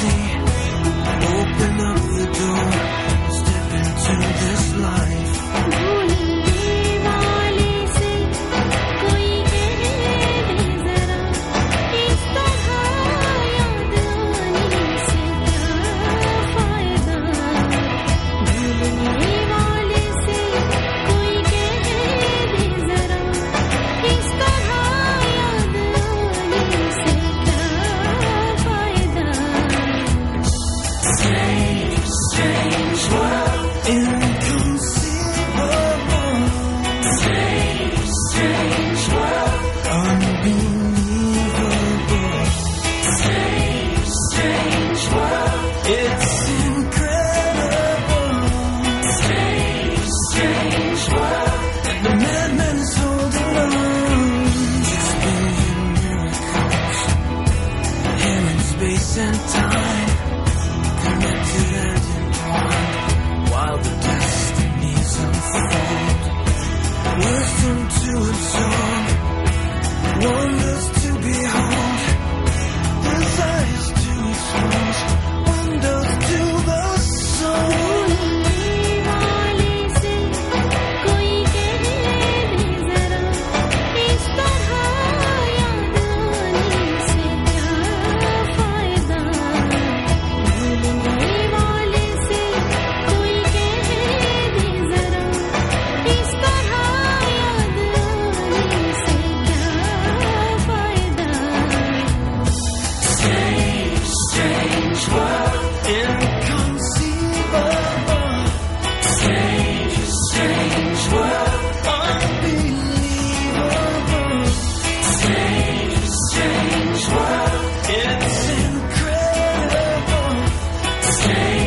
see. stay.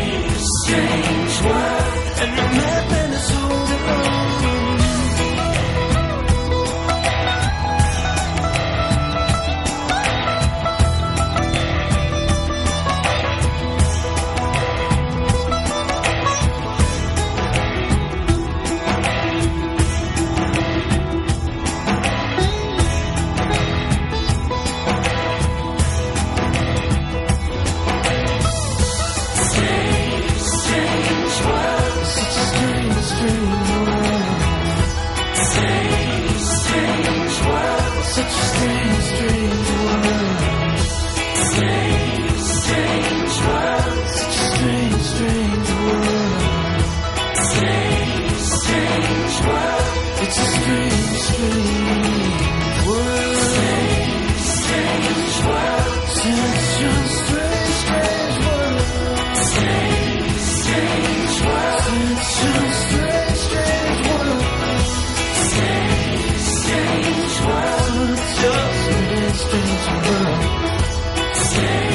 strange world. Strange, strange world. It's a strange, strange world. Strange, strange world. A strange, strange world. Strange, strange world. A strange, strange world. Strange, strange world. Strange, strange world. Strange.